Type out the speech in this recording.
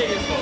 chicken